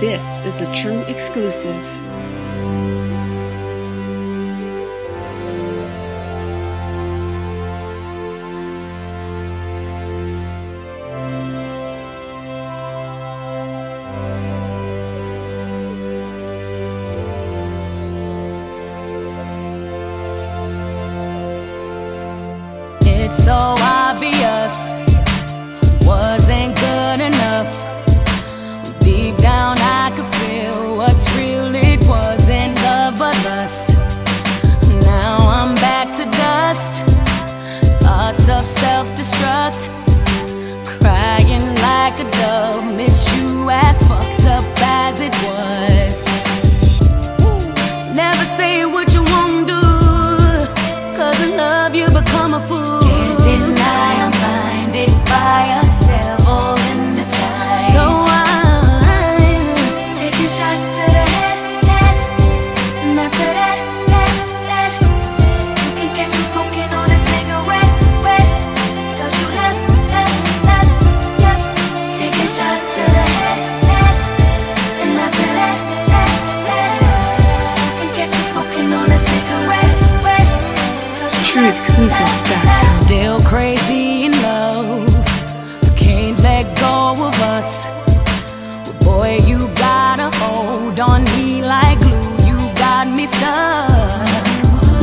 This is a true exclusive. It's so TrueExclusives.com. Still crazy in love, can't let go of us. Well, boy, you gotta hold on me like glue. You got me stuck.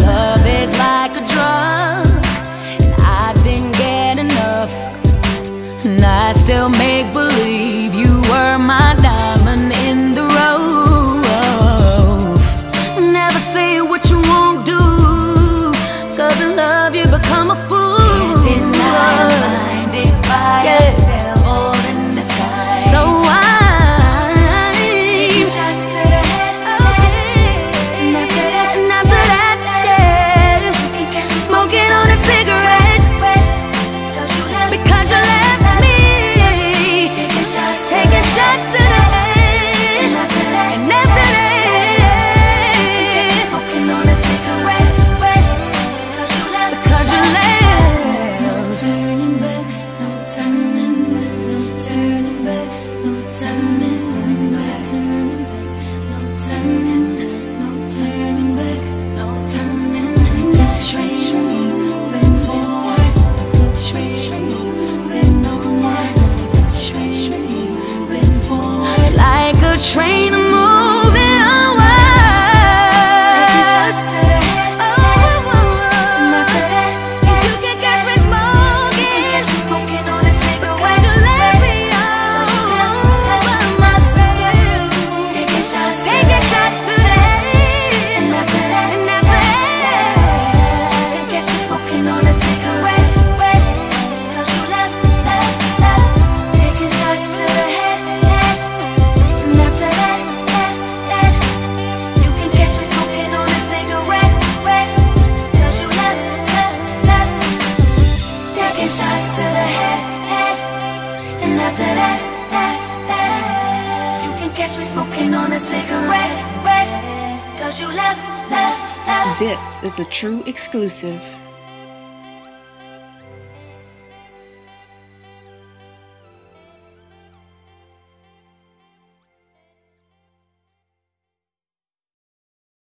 Love is like a drug, and I didn't get enough, and I still make believe. train This is a true exclusive.